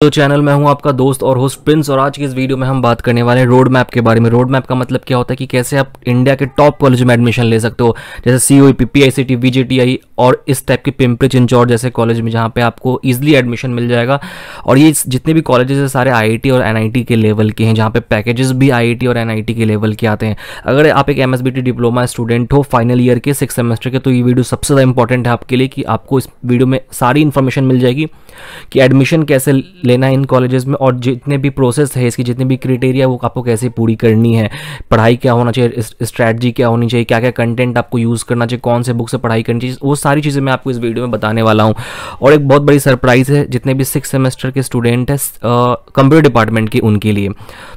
तो चैनल में हूँ आपका दोस्त और होस्ट प्रिंस, और आज की इस वीडियो में हम बात करने वाले हैं रोड मैप के बारे में। रोड मैप का मतलब क्या होता है कि कैसे आप इंडिया के टॉप कॉलेज में एडमिशन ले सकते हो? जैसे C O P P I C T V और इस टाइप के पिंपरी चिंचौर जैसे कॉलेज में जहाँ पे आपको ईजिली एडमिशन मिल जाएगा। और ये जितने भी कॉलेजेस है, सारे आईआईटी और एनआईटी के लेवल के हैं, जहाँ पे पैकेजेस भी आईआईटी और एनआईटी के लेवल के आते हैं। अगर आप एक एम डिप्लोमा स्टूडेंट हो फाइनल ईयर के सिक्स सेमेस्टर के तो ये वीडियो सबसे ज़्यादा इंपॉर्टेंट है आपके लिए कि आपको इस वीडियो में सारी इन्फॉर्मेशन मिल जाएगी। कि एडमिशन कैसे लेना है इन कॉलेजेस में और जितने भी प्रोसेस है इसकी, जितनी भी क्राइटेरिया वो आपको कैसे पूरी करनी है? पढ़ाई क्या होना चाहिए? स्ट्रैटी क्या होनी चाहिए? क्या क्या कंटेंट आपको यूज़ करना चाहिए? कौन से बुक से पढ़ाई करनी चाहिए? वो सारी चीज़ें मैं आपको इस वीडियो में बताने वाला हूँ। और एक बहुत बड़ी सरप्राइज़ है, जितने भी सिक्स सेमेस्टर के स्टूडेंट हैं कंप्यूटर डिपार्टमेंट के, उनके लिए।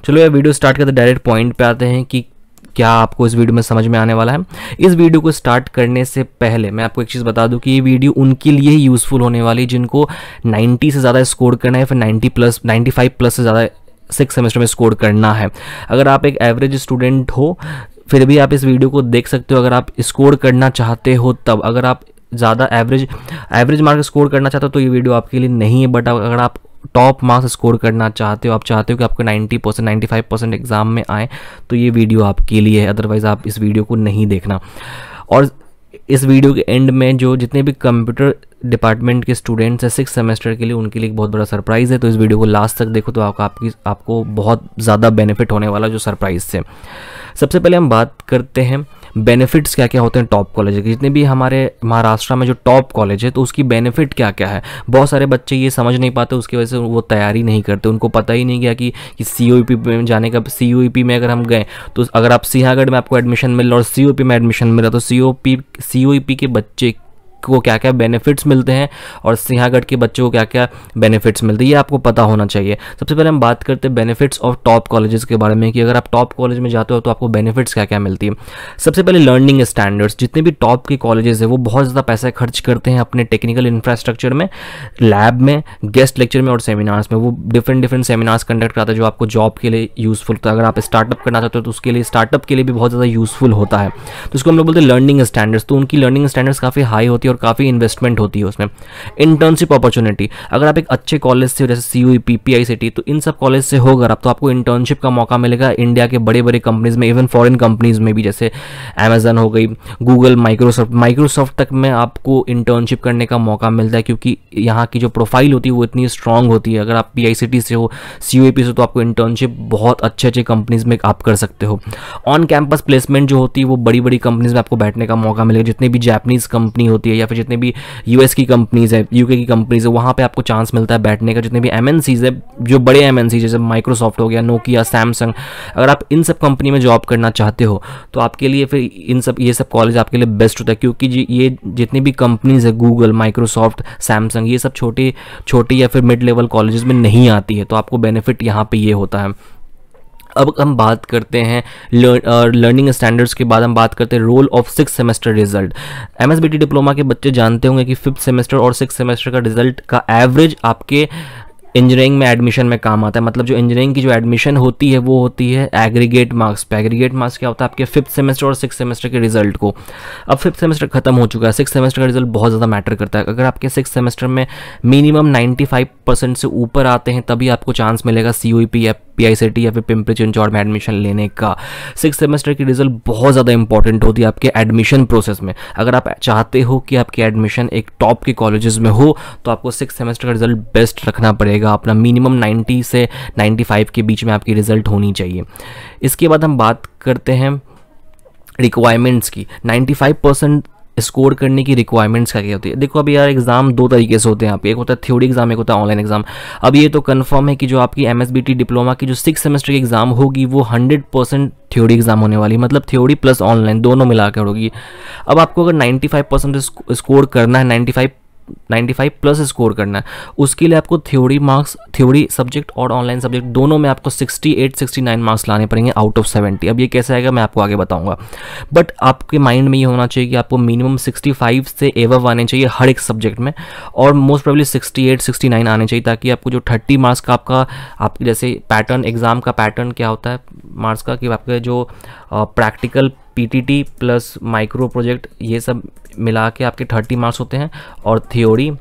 चलो, ये वीडियो स्टार्ट करते डायरेक्ट पॉइंट पर आते हैं कि क्या आपको इस वीडियो में समझ में आने वाला है? इस वीडियो को स्टार्ट करने से पहले मैं आपको एक चीज़ बता दूँ कि ये वीडियो उनके लिए ही यूज़फुल होने वाली जिनको 90 से ज़्यादा स्कोर करना है, फिर 90 प्लस 95 प्लस से ज़्यादा सिक्स सेमेस्टर में स्कोर करना है। अगर आप एक एवरेज स्टूडेंट हो, फिर भी आप इस वीडियो को देख सकते हो। अगर आप स्कोर करना चाहते हो, तब अगर आप ज़्यादा एवरेज एवरेज मार्क स्कोर करना चाहते हो तो ये वीडियो आपके लिए नहीं है बट अगर आप टॉप मार्क्स स्कोर करना चाहते हो, आप चाहते हो कि आपको 90 percent ninety five percent exam में आए तो ये वीडियो आपके लिए है अदरवाइज़ आप इस वीडियो को नहीं देखना। और इस वीडियो के एंड में जो जितने भी कंप्यूटर डिपार्टमेंट के स्टूडेंट्स हैं सिक्स सेमेस्टर के लिए उनके लिए एक बहुत बड़ा सरप्राइज़ है तो इस वीडियो को लास्ट तक देखो तो आपको, आपकी, आपको बहुत ज़्यादा बेनिफिट होने वाला जो सरप्राइज़ से सबसे पहले हम बात करते हैं बेनिफिट्स क्या क्या होते हैं टॉप कॉलेज के? जितने भी हमारे महाराष्ट्र में जो टॉप कॉलेज है तो उसकी बेनिफिट क्या क्या है? बहुत सारे बच्चे ये समझ नहीं पाते उसकी वजह से वो तैयारी नहीं करते। उनको पता ही नहीं गया कि, सी ओ पी में जाने का सी ओ पी में अगर हम गए तो अगर आप सिंहागढ़ में आपको एडमिशन मिल रहा और सी ओ पी में एडमिशन मिला तो सी O P C O P के बच्चे को क्या क्या बेनिफिट्स मिलते हैं और सिंहागढ़ के बच्चों को क्या क्या बेनिफिट्स मिलते हैं, ये आपको पता होना चाहिए। सबसे पहले हम बात करते हैं बेनिफिट्स ऑफ़ टॉप कॉलेजेस के बारे में कि अगर आप टॉप कॉलेज में जाते हो तो आपको बेनिफिट्स क्या क्या मिलती है। सबसे पहले लर्निंग स्टैंडर्ड्स जितने भी टॉप के कॉलेजेस है, वो बहुत ज़्यादा पैसा खर्च करते हैं अपने टेक्निकल इंफ्रास्ट्रक्चर में लैब में गेस्ट लेक्चर में और सेमिनार्स में। वो डिफरेंट डिफरेंट सेमिनार्स कंडक्ट कराते हैं जो आपको जॉब के लिए यूज़फुल होता है। अगर आप स्टार्टअप करना चाहते हो तो उसके लिए स्टार्टअप के लिए भी बहुत ज़्यादा यूज़फुल होता है। तो उसको हम लोग बोलते हैं लर्निंग स्टैंडर्ड्स तो उनकी लर्निंग स्टैंडर्ड्स काफ़ी हाई होती है और काफ़ी इन्वेस्टमेंट होती है उसमें। इंटर्नशिप अपॉर्चुनिटी अगर आप एक अच्छे कॉलेज से जैसे C U P P I तो इन सब कॉलेज से होगा आप तो आपको इंटर्नशिप का मौका मिलेगा। इंडिया के बड़े बड़े कंपनीज़ में इवन फॉरेन कंपनीज़ में भी, जैसे अमेजन हो गई गूगल माइक्रोसॉफ्ट माइक्रोसॉफ्ट तक में आपको इंटर्नशिप करने का मौका मिलता है, क्योंकि यहाँ की जो प्रोफ़ाइल होती है, वो इतनी स्ट्रांग होती है। अगर आप पी आई से हो सी यू पी से तो आपको इंटर्नशिप बहुत अच्छे अच्छे कंपनीज़ में आप कर सकते हो। ऑन कैंपस प्लेसमेंट जो होती है, वो बड़ी बड़ी कंपनीज़ में आपको बैठने का मौका मिलेगा। जितनी भी जैपनीज कंपनी होती है या फिर जितने भी यूएस की कंपनीज़ है यूके की कंपनीज़ है, वहाँ पर आपको चांस मिलता है बैठने का। जितने भी एम है, जो बड़े एम जैसे माइक्रोसॉफ्ट हो गया नोकिया सैमसंग अगर आप इन सब कंपनी में जॉब करना चाहते हो तो आपके लिए फिर इन सब, ये सब कॉलेज आपके लिए बेस्ट होता है। क्योंकि ये जितनी भी कंपनीज़ है गूगल माइक्रोसॉफ्ट सैमसंग ये सब छोटे छोटे या फिर मिड लेवल कॉलेजेस में नहीं आती है तो आपको बेनिफिट यहाँ पे ये होता है। अब हम बात करते हैं लर्निंग स्टैंडर्ड्स के बाद हम बात करते हैं role of six semester result MSBTE diploma के बच्चे जानते होंगे कि फिफ्थ सेमेस्टर और सिक्स सेमेस्टर का रिज़ल्ट का एवरेज आपके इंजीनियरिंग में एडमिशन में काम आता है। मतलब जो इंजीनियरिंग की जो एडमिशन होती है, वो होती है एग्रीगेट मार्क्स पे। एग्रीगेट मार्क्स क्या होता है आपके फिफ्थ सेमेस्टर और सिक्स सेमेस्टर के रिज़ल्ट को। अब फिफ्थ सेमेस्टर खत्म हो चुका है। सिक्स सेमेस्टर का रिज़ल्ट बहुत ज़्यादा मैटर करता है। अगर आपके सिक्स सेमेस्टर में मिनिमम 95 परसेंट से ऊपर आते हैं, तभी आपको चांस मिलेगा सी या पी आई या फिर पिंपरी चिंचौड़ में एडमिशन लेने का सिक्स सेमेस्टर की रिज़ल्ट बहुत ज़्यादा इंपॉर्टेंट होती है आपके एडमिशन प्रोसेस में। अगर आप चाहते हो कि आपकी एडमिशन एक टॉप के कॉलेजेस में हो तो आपको सिक्स सेमेस्टर का रिज़ल्ट बेस्ट रखना पड़ेगा। अपना मिनिमम नाइन्टी से नाइन्टी के बीच में आपकी रिज़ल्ट होनी चाहिए। इसके बाद हम बात करते हैं रिक्वायरमेंट्स की। 95 परसेंट स्कोर करने की रिक्वायरमेंट्स क्या क्या होती है? देखो अभी यार एग्ज़ाम दो तरीके से होते हैं यहाँ पे। एक होता है थ्योरी एग्ज़ाम एक होता है ऑनलाइन एग्ज़ाम अब ये तो कंफर्म है कि जो आपकी एमएसबीटी डिप्लोमा की जो सिक्स सेमेस्टर की एग्ज़ाम होगी, वो हंड्रेड परसेंट थ्योरी एग्ज़ाम होने वाली मतलब थ्योरी प्लस ऑनलाइन दोनों मिलाकर होगी। अब आपको अगर 95 परसेंट स्कोर करना है 95 95 प्लस स्कोर करना है। उसके लिए आपको थ्योरी मार्क्स थ्योरी सब्जेक्ट और ऑनलाइन सब्जेक्ट दोनों में आपको 68 69 मार्क्स लाने पड़ेंगे आउट ऑफ़ 70 अब ये कैसे आएगा मैं आपको आगे बताऊँगा। बट आपके माइंड में ये होना चाहिए कि आपको मिनिमम 65 से एवव आने चाहिए हर एक सब्जेक्ट में और मोस्ट प्रोबली 68 69 आने चाहिए ताकि आपको जो 30 मार्क्स का आपका, आपके जैसे पैटर्न एग्ज़ाम का पैटर्न क्या होता है मार्क्स का कि आपके जो practical PTT plus micro project ये सब मिला के आपके थर्टी मार्क्स होते हैं और थ्योरी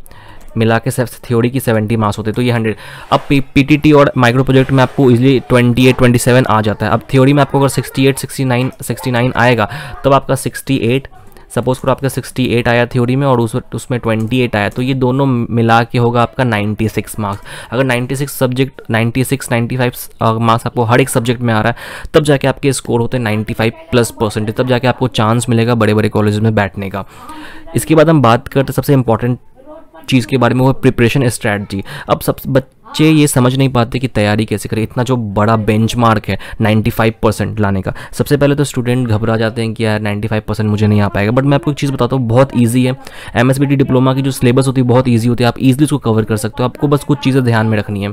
मिला के थ्योरी की सेवेंटी मार्क्स होते हैं तो ये हंड्रेड अब पी टी टी और माइक्रो प्रोजेक्ट में आपको easily twenty eight twenty seven आ जाता है। अब थ्योरी में आपको अगर sixty eight sixty nine sixty nine आएगा, तब आपका सिक्सटी एट सपोज़ करो आपका 68 आया थ्योरी में और उस उसमें 28 आया तो ये दोनों मिला के होगा आपका 96 मार्क्स अगर 96 सब्जेक्ट 96 95 मार्क्स आपको हर एक सब्जेक्ट में आ रहा है, तब जाके आपके स्कोर होते हैं 95 प्लस परसेंटेज तब जाके आपको चांस मिलेगा बड़े बड़े कॉलेज में बैठने का. इसके बाद हम बात करते सबसे इंपॉर्टेंट चीज़ के बारे में, वो प्रिपरेशन स्ट्रैटी अब सब बच्चे ये समझ नहीं पाते कि तैयारी कैसे करें। इतना जो बड़ा बेंचमार्क है 95 परसेंट लाने का। सबसे पहले तो स्टूडेंट घबरा जाते हैं कि यार 95 परसेंट मुझे नहीं आ पाएगा। बट मैं आपको एक चीज़ बताता हूँ, बहुत ईजी है। एम डिप्लोमा की जो सिलेबस होती है, बहुत ईजी होती है। आप ईजिली उसको कवर कर सकते हो। आपको बस कुछ चीज़ें ध्यान में रखनी है।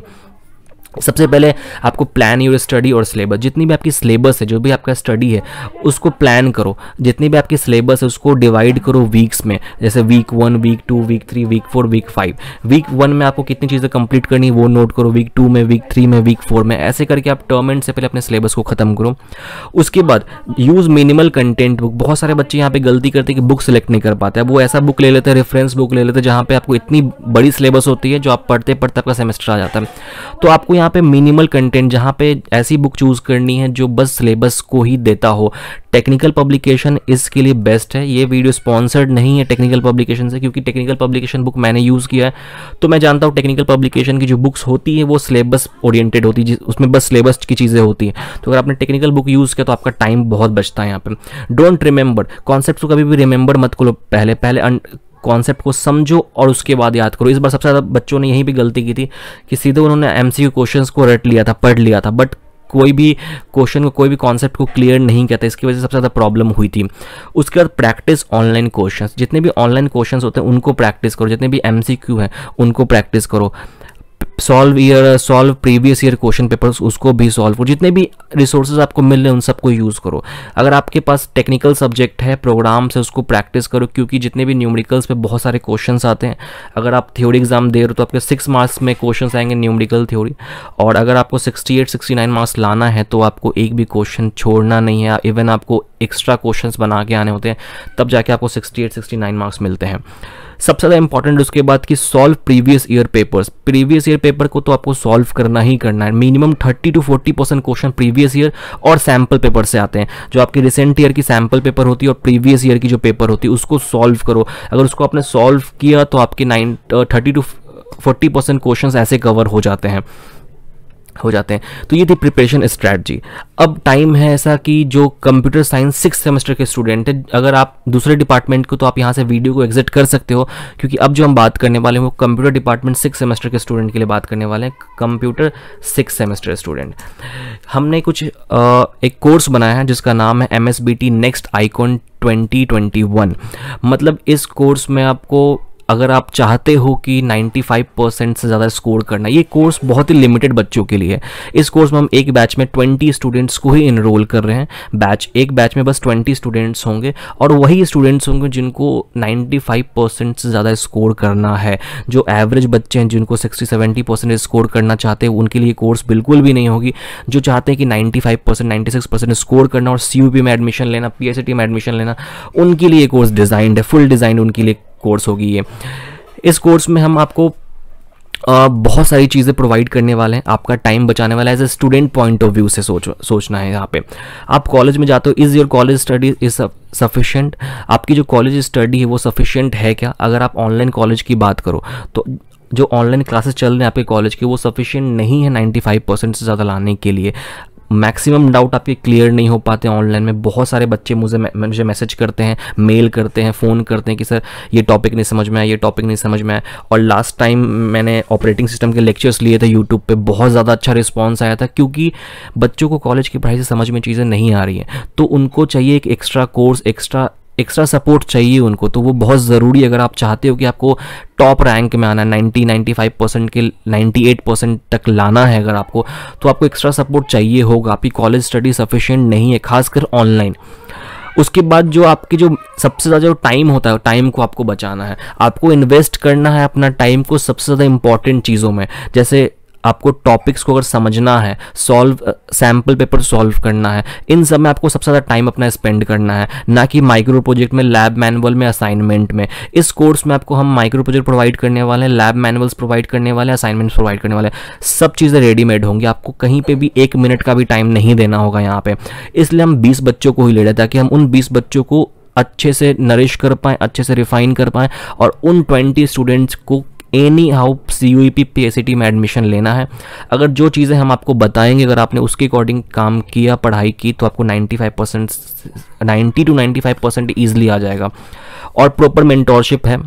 सबसे पहले आपको प्लान योर स्टडी और सिलेबस जितनी भी आपकी सिलेबस है, जो भी आपका स्टडी है, उसको प्लान करो. जितनी भी आपकी सिलेबस है, उसको डिवाइड करो वीक्स में. जैसे week one week two week three week four week five week one में आपको कितनी चीज़ें कंप्लीट करनी वो नोट करो. वीक टू में वीक थ्री में वीक फोर में. ऐसे करके आप टर्म एंड से पहले अपने सिलेबस को ख़त्म करो. उसके बाद यूज़ मिनिमल कंटेंट बुक बहुत सारे बच्चे यहाँ पे गलती करते हैं कि बुक सेलेक्ट नहीं कर पाते. वो ऐसा बुक ले लेते हैं रेफरेंस बुक ले लेते हैं, जहाँ पे आपको इतनी बड़ी सिलेबस होती है, जो आप पढ़ते पढ़ते आपका सेमेस्टर आ जाता है. तो आपको यहाँ पे मिनिमल कंटेंट जहाँ पे ऐसी बुक चूज़ करनी है जो बस सिलेबस को ही देता हो। टेक्निकल पब्लिकेशन इसके लिए बेस्ट है। ये वीडियो स्पॉन्सर्ड नहीं है टेक्निकल पब्लिकेशन से, क्योंकि टेक्निकल पब्लिकेशन बुक मैंने यूज़ किया है। तो मैं जानता हूँ टेक्निकल पब्लिकेशन की जो बुक्स होती है, वो सिलेबस ओरिएंटेड होती है उसमें बस सिलेबस की चीज़ें होती हैं। तो अगर आपने टेक्निकल बुक यूज़ किया तो आपका टाइम बहुत बचता है यहाँ पर डोंट रिमेंबर कॉन्सेप्ट को कभी भी रिमेंबर मत करो पहले। पहले कॉन्सेप्ट को समझो और उसके बाद याद करो। इस बार सबसे ज़्यादा बच्चों ने यहीं पर गलती की थी कि सीधे उन्होंने एम सी क्वेश्चन को रट लिया था, पढ़ लिया था बट कोई भी क्वेश्चन को, कोई भी कॉन्सेप्ट को क्लियर नहीं किया था। इसकी वजह से सबसे ज़्यादा प्रॉब्लम हुई थी। उसके बाद प्रैक्टिस ऑनलाइन क्वेश्चंस जितने भी ऑनलाइन क्वेश्चंस होते हैं, उनको प्रैक्टिस करो। जितने भी एमसीक्यू हैं, उनको प्रैक्टिस करो। Solve year solve previous year question papers उसको भी सॉल्व करो। जितने भी रिसोर्सेज आपको मिल रहे हैं, उन सबको यूज़ करो। अगर आपके पास टेक्निकल सब्जेक्ट है प्रोग्राम से उसको प्रैक्टिस करो, क्योंकि जितने भी न्यूमरिकल्स पे बहुत सारे क्वेश्चंस आते हैं। अगर आप थ्योरी एग्ज़ाम दे रहे हो तो आपके सिक्स मार्क्स में क्वेश्चन आएँगे न्यूमरिकल थ्योरी और अगर आपको sixty eight sixty nine marks लाना है तो आपको एक भी क्वेश्चन छोड़ना नहीं है। इवन आपको एक्स्ट्रा क्वेश्चन बना के आने होते हैं, तब जाके आपको sixty eight sixty nine marks मिलते हैं। सबसे ज़्यादा इंपॉर्टेंट उसके बाद कि solve previous year papers previous year paper को तो आपको सॉल्व करना ही करना है. Minimum thirty two forty percent question previous year और सैंपल पेपर से आते हैं. जो आपके रिसेंट ईयर की सैंपल पेपर होती है और प्रीवियस ईयर की जो पेपर होती है, उसको सॉल्व करो. अगर उसको आपने सॉल्व किया तो आपके nine thirty two forty percent question ऐसे कवर हो जाते हैं. हो जाते हैं। तो ये थी प्रिपरेशन स्ट्रैटी अब टाइम है ऐसा कि जो कंप्यूटर साइंस सिक्स सेमेस्टर के स्टूडेंट है अगर आप दूसरे डिपार्टमेंट को तो आप यहाँ से वीडियो को एग्जिट कर सकते हो क्योंकि अब जो हम बात करने वाले हैं वो कंप्यूटर डिपार्टमेंट सिक्स सेमेस्टर के स्टूडेंट के लिए बात करने वाले हैं कंप्यूटर सिक्स सेमेस्टर स्टूडेंट हमने कुछ आ, एक कोर्स बनाया है जिसका नाम है M S B T next icon 2021 मतलब इस कोर्स में आपको अगर आप चाहते हो कि 95 परसेंट से ज़्यादा स्कोर करना, ये कोर्स बहुत ही लिमिटेड बच्चों के लिए है। इस कोर्स में हम एक बैच में 20 स्टूडेंट्स को ही इनरोल कर रहे हैं। बैच एक बैच में बस 20 स्टूडेंट्स होंगे और वही स्टूडेंट्स होंगे जिनको 95 परसेंट से ज़्यादा स्कोर करना है। जो एवरेज बच्चे हैं, जिनको सिक्सटी सेवेंटी परसेंट स्कोर करना चाहते हैं, उनके लिए कोर्स बिल्कुल भी नहीं होगी। जो चाहते हैं कि ninety five percent ninety score करना और सी में एडमिशन लेना पी में एडमिशन लेना, उनके लिए कोर्स डिज़ाइंड है फुल डिज़ाइन उनके लिए कोर्स होगी ये। इस कोर्स में हम आपको बहुत सारी चीज़ें प्रोवाइड करने वाले हैं। आपका टाइम बचाने वाला है। As a student point of view से सोच, सोचना है यहाँ पे। आप कॉलेज में जाते हो is your college study is sufficient आपकी जो कॉलेज स्टडी है, वो सफिशेंट है क्या? अगर आप ऑनलाइन कॉलेज की बात करो तो जो ऑनलाइन क्लासेस चल रहे हैं आपके कॉलेज के, वो सफिशिएंट नहीं है 95 परसेंट से ज़्यादा लाने के लिए। मैक्सिमम डाउट आपके क्लियर नहीं हो पाते ऑनलाइन में। बहुत सारे बच्चे मुझे मुझे मैसेज करते हैं, मेल करते हैं, फ़ोन करते हैं कि, सर, ये टॉपिक नहीं समझ में आया, ये टॉपिक नहीं समझ में आया। और लास्ट टाइम मैंने ऑपरेटिंग सिस्टम के लेक्चर्स लिए थे यूट्यूब पर बहुत ज़्यादा अच्छा रिस्पॉन्स आया था क्योंकि बच्चों को कॉलेज की पढ़ाई से समझ में चीज़ें नहीं आ रही हैं। तो उनको चाहिए एक extra course extra extra support चाहिए उनको तो वो बहुत ज़रूरी अगर आप चाहते हो कि आपको टॉप रैंक में आना नाइन्टी नाइन्टी फाइव परसेंट के नाइन्टी एट परसेंट तक लाना है अगर आपको तो आपको एक्स्ट्रा सपोर्ट चाहिए होगा। आपकी कॉलेज स्टडी सफिशियंट नहीं है, खासकर ऑनलाइन उसके बाद जो आपकी जो सबसे ज़्यादा जो टाइम होता है टाइम को आपको बचाना है। आपको इन्वेस्ट करना है अपना टाइम को सबसे ज़्यादा इंपॉर्टेंट चीज़ों में। जैसे आपको टॉपिक्स को अगर समझना है सॉल्व सैंपल पेपर सॉल्व करना है, इन सब में आपको सबसे ज़्यादा टाइम अपना स्पेंड करना है, ना कि माइक्रो प्रोजेक्ट में लैब मैनुअल में असाइनमेंट में। इस कोर्स में आपको हम माइक्रो प्रोजेक्ट प्रोवाइड करने वाले हैं लैब मैनुअल्स प्रोवाइड करने वाले हैं असाइनमेंट्स प्रोवाइड करने वाले हैं। सब चीज़ें रेडीमेड होंगी, आपको कहीं पर भी एक मिनट का भी टाइम नहीं देना होगा यहाँ पर इसलिए हम बीस बच्चों को ही ले रहे ताकि हम उन बीस बच्चों को अच्छे से नरिश कर पाएँ, अच्छे से रिफाइन कर पाएँ, और उन ट्वेंटी स्टूडेंट्स को anyhow C U P P S C T में एडमिशन लेना है। अगर जो चीज़ें हम आपको बताएँगे, अगर आपने उसके अकॉर्डिंग काम किया, पढ़ाई की तो आपको 95 percent ninety two 95 percent easily आ जाएगा। और प्रॉपर मेंटोरशिप है।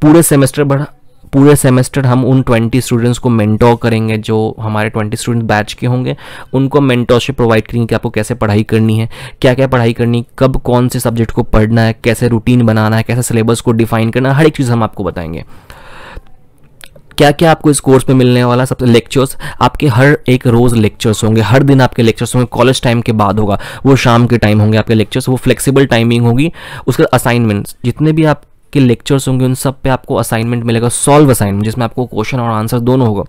पूरे सेमेस्टर बढ़ा, पूरे सेमेस्टर हम उन 20 स्टूडेंट्स को मेंटोर करेंगे, जो हमारे 20 स्टूडेंट बैच के होंगे। उनको मेंटोरशिप प्रोवाइड करेंगे कि आपको कैसे पढ़ाई करनी है क्या क्या पढ़ाई करनी कब कौन से सब्जेक्ट को पढ़ना है, कैसे रूटीन बनाना है, कैसे सिलेबस को डिफाइन करना हर एक चीज़ हम आपको बताएँगे। क्या क्या आपको इस कोर्स में मिलने वाला सबसे लेक्चर्स आपके हर एक रोज़ लेक्चर्स होंगे। हर दिन आपके लेक्चर्स होंगे। कॉलेज टाइम के बाद होगा। वो शाम के टाइम होंगे आपके लेक्चर्स वो फ्लेक्सिबल टाइमिंग होगी। उसके असाइनमेंट्स जितने भी आप के लेक्चर्स होंगे, उन सब पे आपको असाइनमेंट मिलेगा। सॉल्व असाइनमेंट जिसमें आपको क्वेश्चन और आंसर दोनों होगा।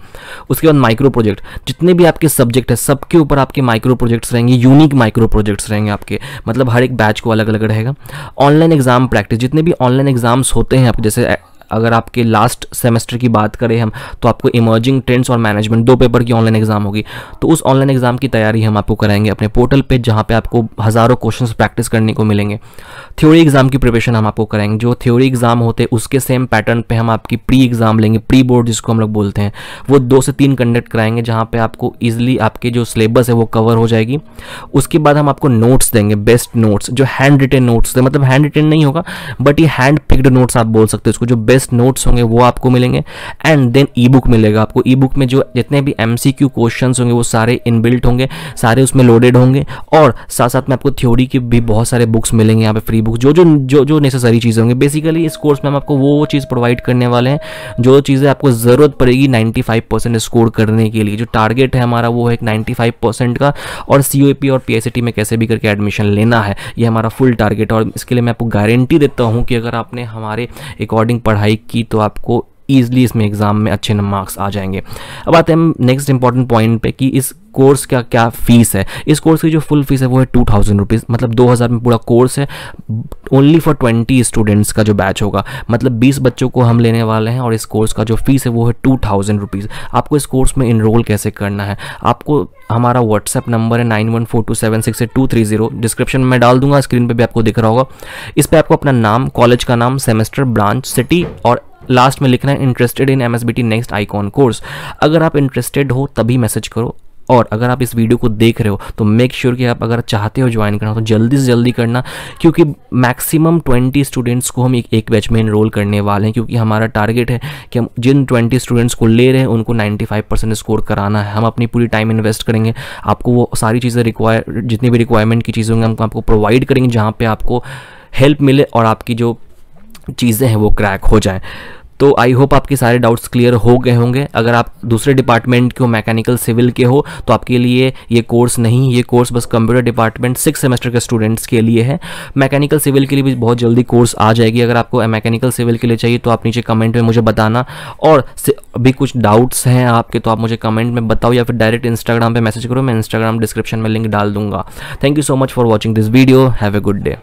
उसके बाद माइक्रो प्रोजेक्ट जितने भी आपके सब्जेक्ट है, सबके ऊपर आपके माइक्रो प्रोजेक्ट्स रहेंगे। यूनिक माइक्रो प्रोजेक्ट्स रहेंगे आपके। मतलब हर एक बैच को अलग अलग रहेगा। ऑनलाइन एग्ज़ाम प्रैक्टिस जितने भी ऑनलाइन एग्ज़ाम्स होते हैं आपके, जैसे अगर आपके लास्ट सेमेस्टर की बात करें हम तो आपको इमर्जिंग ट्रेंड्स और मैनेजमेंट दो पेपर की ऑनलाइन एग्ज़ाम होगी। तो उस ऑनलाइन एग्ज़ाम की तैयारी हम आपको कराएँगे अपने पोर्टल पर जहाँ पर आपको हज़ारों क्वेश्चन प्रैक्टिस करने को मिलेंगे। थ्योरी एग्ज़ाम की प्रिपरेशन हम आपको कराएँगे। जो थ्योरी एग्ज़ाम होते हैं, उसके सेम पैटर्न पर हम आपकी प्री एग्ज़ाम लेंगे प्री बोर्ड जिसको हम लोग बोलते हैं। वो दो से तीन कंडक्ट कराएँगे, जहाँ पर आपको ईजिली आपके जो सिलेबस है, वो कवर हो जाएगी। उसके बाद हम आपको नोट्स देंगे बेस्ट नोट्स जो हैंड रिटेन नोट्स मतलब हैंड रिटेन नहीं होगा बट ये हैंड पिक्ड नोट्स आप बोल सकते हो। उसको जो बेस्ट बेस्ट नोट्स होंगे, वो आपको मिलेंगे। एंड देन ई बुक मिलेगा आपको। ई बुक में जो जितने भी एम सी क्यू क्वेश्चन होंगे, वो सारे इनबिल्ट होंगे, सारे उसमें लोडेड होंगे। और साथ साथ में आपको थ्योरी की भी बहुत सारे बुक्स मिलेंगे, यहाँ पे फ्री बुक जो जो जो जो नेसेसरी चीज़ें होंगी। बेसिकली इस कोर्स में हम आपको वो चीज़ प्रोवाइड करने वाले हैं, जो चीज़ें आपको ज़रूरत पड़ेगी 95 परसेंट स्कोर करने के लिए। जो टारगेट है हमारा, वो है एक 95 परसेंट का। और सी और पी एस टी में कैसे भी करके एडमिशन लेना है, ये हमारा फुल टारगेट और इसके लिए मैं आपको गारंटी देता हूँ कि अगर आपने हमारे अकॉर्डिंग पढ़ाई पढ़ाई की तो आपको ईजिली इसमें एग्ज़ाम में अच्छे मार्क्स आ जाएँगे। अब आते हैं नेक्स्ट इंपॉर्टेंट पॉइंट पे कि इस कोर्स का क्या फ़ीस है? इस कोर्स की जो फुल फ़ीस है, वो है टू थाउज़ेंड रुपीज़ मतलब दो हज़ार में पूरा कोर्स है ओनली फॉर ट्वेंटी स्टूडेंट्स का जो बैच होगा. मतलब बीस बच्चों को हम लेने वाले हैं और इस कोर्स का जो फ़ीस है, वो है टू थाउज़ेंड रुपीज़ आपको इस कोर्स में इनरोल कैसे करना है? आपको हमारा व्हाट्सएप नंबर है nine one four two seven six eight two three zero description में डाल दूँगा स्क्रीन पर भी आपको दिख रहा होगा. इस पर आपको अपना नाम कॉलेज का नाम सेमेस्टर ब्रांच सिटी और लास्ट में लिखना है interested in T next icon course अगर आप इंटरेस्टेड हो, तभी मैसेज करो. और अगर आप इस वीडियो को देख रहे हो तो मेक श्योर sure कि आप अगर चाहते हो ज्वाइन करना तो जल्दी से जल्दी करना, क्योंकि मैक्सिमम 20 स्टूडेंट्स को हम एक एक बैच में इनरोल करने वाले हैं, क्योंकि हमारा टारगेट है कि हम जिन 20 स्टूडेंट्स को ले रहे हैं, उनको 95 परसेंट स्कोर कराना है। हम अपनी पूरी टाइम इन्वेस्ट करेंगे। आपको वो सारी चीज़ें रिक्वायर जितनी भी रिक्वायरमेंट की चीज़ें होंगी, हम आपको प्रोवाइड करेंगे, जहाँ पर आपको हेल्प मिले और आपकी जो चीज़ें हैं, वो क्रैक हो जाएँ। तो आई होप आपके सारे डाउट्स क्लियर हो गए होंगे। अगर आप दूसरे डिपार्टमेंट के हो मैकेनिकल सिविल के हो तो आपके लिए ये कोर्स नहीं, ये कोर्स बस कंप्यूटर डिपार्टमेंट सिक्स सेमेस्टर के स्टूडेंट्स के लिए है। मैकेनिकल सिविल के लिए भी बहुत जल्दी कोर्स आ जाएगी। अगर आपको मैकेनिकल सिविल के लिए चाहिए तो आप नीचे कमेंट में मुझे बताना। और अभी कुछ डाउट्स हैं आपके तो आप मुझे कमेंट में बताओ या फिर डायरेक्ट इंस्टाग्राम पर मैसेज करो। मैं इंस्टाग्राम डिस्क्रिप्शन में लिंक डाल दूँगा। Thank you so much for watching this video have a good day